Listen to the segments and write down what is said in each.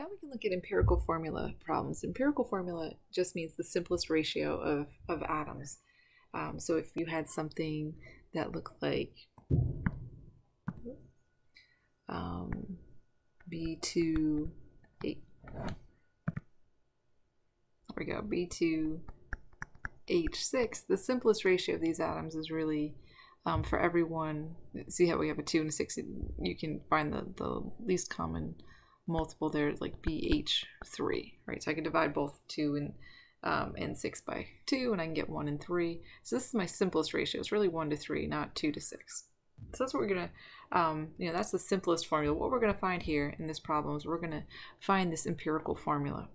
Now we can look at empirical formula problems. Empirical formula just means the simplest ratio of, of atoms. Um, so if you had something that looked like um, B2, eight, there we go, B2, H6, the simplest ratio of these atoms is really um, for everyone, see how we have a 2 and a 6, you can find the, the least common multiple there like BH3, right? So I can divide both 2 and, um, and 6 by 2, and I can get 1 and 3. So this is my simplest ratio. It's really 1 to 3, not 2 to 6. So that's what we're going to, um, you know, that's the simplest formula. What we're going to find here in this problem is we're going to find this empirical formula.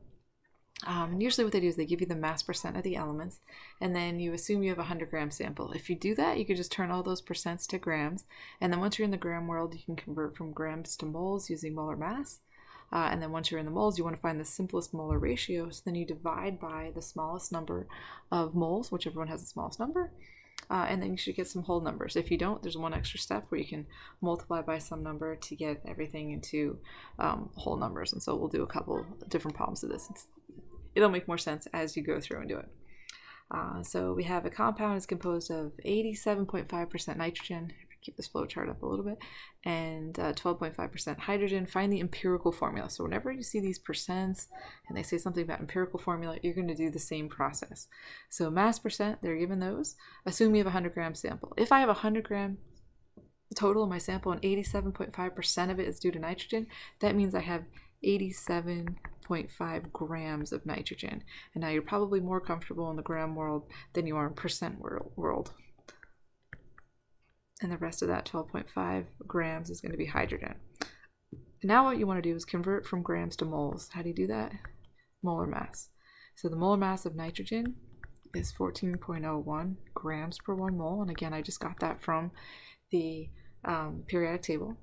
Um, usually what they do is they give you the mass percent of the elements and then you assume you have a 100 gram sample. If you do that, you could just turn all those percents to grams. And then once you're in the gram world, you can convert from grams to moles using molar mass. Uh, and then once you're in the moles, you want to find the simplest molar ratio. So then you divide by the smallest number of moles, which everyone has the smallest number. Uh, and then you should get some whole numbers. If you don't, there's one extra step where you can multiply by some number to get everything into um, whole numbers. And so we'll do a couple different problems of this. It's, it'll make more sense as you go through and do it. Uh, so we have a compound is composed of 87.5% nitrogen, keep this flow chart up a little bit, and 12.5% uh, hydrogen. Find the empirical formula. So whenever you see these percents and they say something about empirical formula, you're going to do the same process. So mass percent, they're given those. Assume you have a 100 gram sample. If I have a 100 gram total in my sample and 87.5% of it is due to nitrogen, that means I have 87.5 grams of nitrogen. And now you're probably more comfortable in the gram world than you are in percent world and the rest of that 12.5 grams is going to be hydrogen. Now what you want to do is convert from grams to moles. How do you do that? Molar mass. So the molar mass of nitrogen is 14.01 grams per one mole. And again, I just got that from the um, periodic table.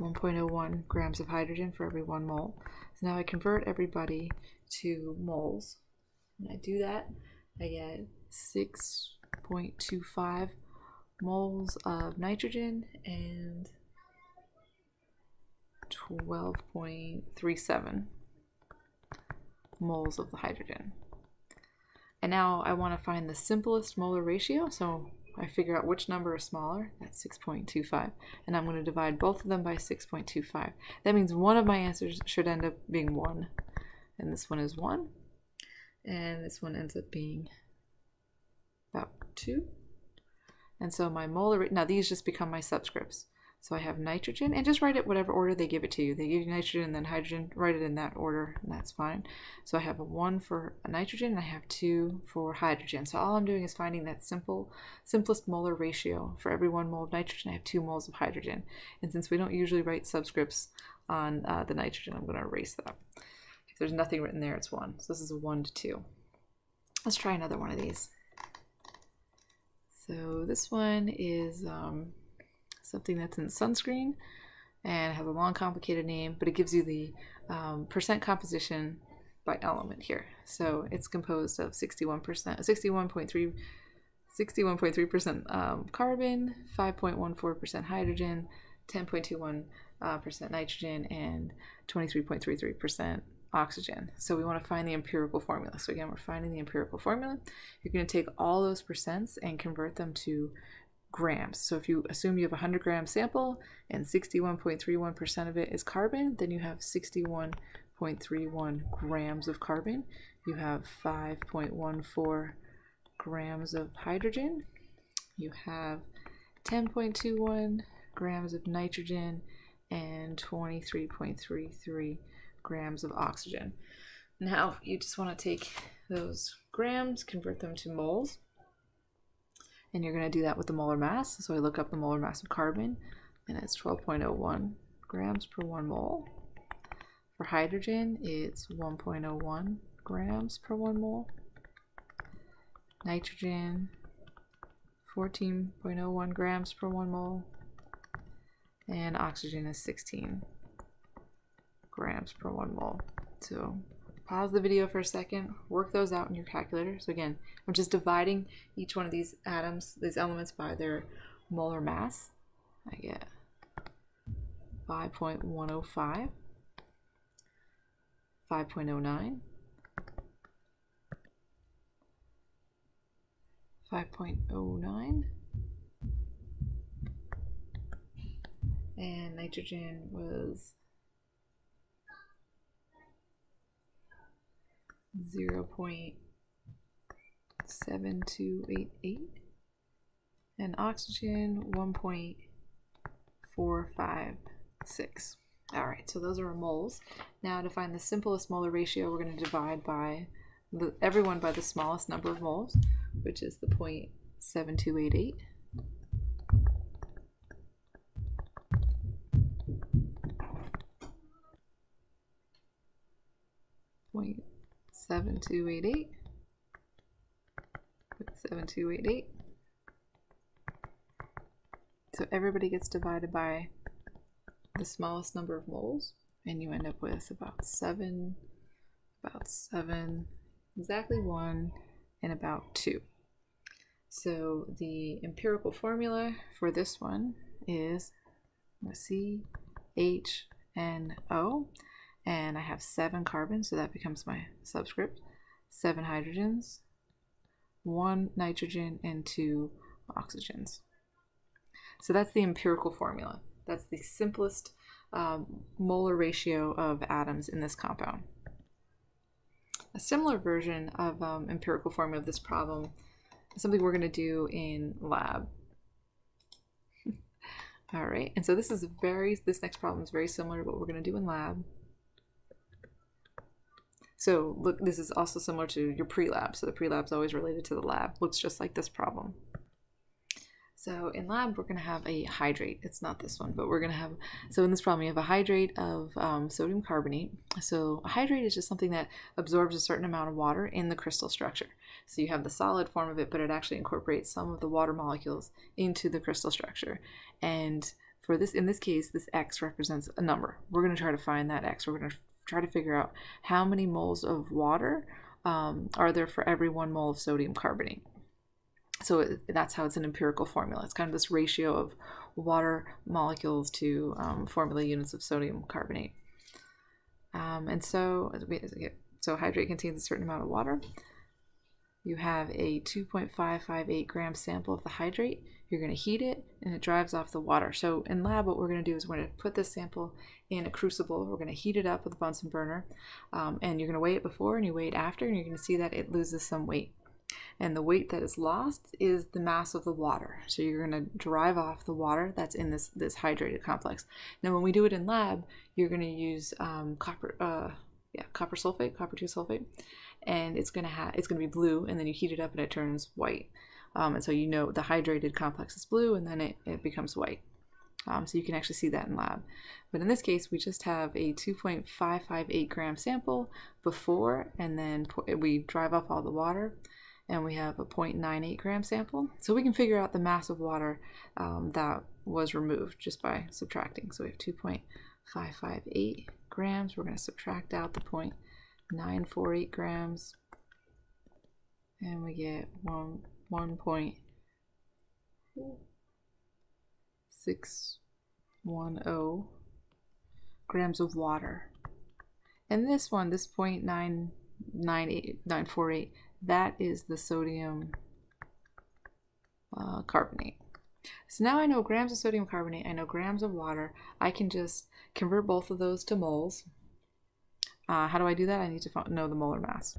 1.01 grams of hydrogen for every one mole. So now I convert everybody to moles. When I do that, I get 6.25 moles of nitrogen and 12.37 moles of the hydrogen. And now I want to find the simplest molar ratio, so I figure out which number is smaller, that's 6.25, and I'm going to divide both of them by 6.25. That means one of my answers should end up being 1, and this one is 1, and this one ends up being about 2. And so my molar, now these just become my subscripts. So I have nitrogen, and just write it whatever order they give it to you. They give you nitrogen and then hydrogen, write it in that order, and that's fine. So I have a 1 for nitrogen, and I have 2 for hydrogen. So all I'm doing is finding that simple, simplest molar ratio. For every 1 mole of nitrogen, I have 2 moles of hydrogen. And since we don't usually write subscripts on uh, the nitrogen, I'm going to erase that. If there's nothing written there, it's 1. So this is a 1 to 2. Let's try another one of these. So this one is um, something that's in sunscreen and has a long complicated name, but it gives you the um, percent composition by element here. So it's composed of 61%, 61.3 61.3% um, carbon, 5.14% hydrogen, 10.21% uh, nitrogen, and 23.33% oxygen. So we want to find the empirical formula. So again, we're finding the empirical formula. You're going to take all those percents and convert them to grams. So if you assume you have a 100 gram sample and 61.31% of it is carbon, then you have 61.31 grams of carbon. You have 5.14 grams of hydrogen. You have 10.21 grams of nitrogen and 23.33 grams of oxygen. Now you just want to take those grams, convert them to moles, and you're going to do that with the molar mass. So I look up the molar mass of carbon, and it's 12.01 grams per one mole. For hydrogen, it's 1.01 grams per one mole. Nitrogen, 14.01 grams per one mole. And oxygen is 16 grams per one mole. So pause the video for a second, work those out in your calculator. So again, I'm just dividing each one of these atoms, these elements by their molar mass. I get 5.105 5.09, 5.09, and nitrogen was 0.7288 and oxygen 1.456. All right, so those are our moles. Now to find the simplest molar ratio, we're going to divide by the, everyone by the smallest number of moles, which is the 0.7288. Point seven two eight eight. Seven two eight eight. So everybody gets divided by the smallest number of moles, and you end up with about seven, about seven, exactly one, and about two. So the empirical formula for this one is C, H, N, O, and I have seven carbons, so that becomes my subscript, seven hydrogens, one nitrogen, and two oxygens. So that's the empirical formula. That's the simplest um, molar ratio of atoms in this compound. A similar version of um, empirical formula of this problem is something we're going to do in lab. All right, and so this is very, this next problem is very similar to what we're going to do in lab. So look, this is also similar to your pre-lab. So the pre-lab is always related to the lab. Looks just like this problem. So in lab, we're going to have a hydrate. It's not this one, but we're going to have, so in this problem, you have a hydrate of um, sodium carbonate. So a hydrate is just something that absorbs a certain amount of water in the crystal structure. So you have the solid form of it, but it actually incorporates some of the water molecules into the crystal structure. And for this, in this case, this X represents a number. We're going to try to find that X. We're going to try to figure out how many moles of water um, are there for every one mole of sodium carbonate. So that's how it's an empirical formula. It's kind of this ratio of water molecules to um, formula units of sodium carbonate. Um, and so, so hydrate contains a certain amount of water. You have a 2.558 gram sample of the hydrate. You're going to heat it and it drives off the water. So in lab, what we're going to do is we're going to put this sample in a crucible. We're going to heat it up with a Bunsen burner um, and you're going to weigh it before and you weigh it after and you're going to see that it loses some weight and the weight that is lost is the mass of the water. So you're going to drive off the water that's in this, this hydrated complex. Now when we do it in lab, you're going to use um, copper, uh, yeah, copper sulfate, copper 2 sulfate, and it's going to have it's going to be blue, and then you heat it up and it turns white. Um, and so you know the hydrated complex is blue, and then it, it becomes white. Um, so you can actually see that in lab. But in this case, we just have a 2.558 gram sample before, and then we drive off all the water and we have a 0.98 gram sample. So we can figure out the mass of water um, that was removed just by subtracting. So we have 2.558 grams. We're going to subtract out the 0.948 grams and we get 1, 1.610 grams of water. And this one, this 0.998, that is the sodium uh, carbonate. So now I know grams of sodium carbonate, I know grams of water. I can just convert both of those to moles. Uh, how do I do that? I need to know the molar mass.